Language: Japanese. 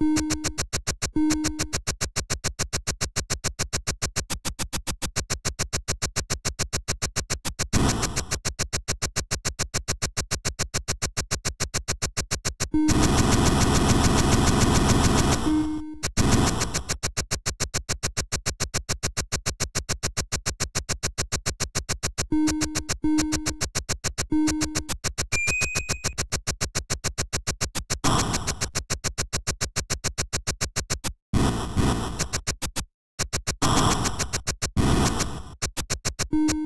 you you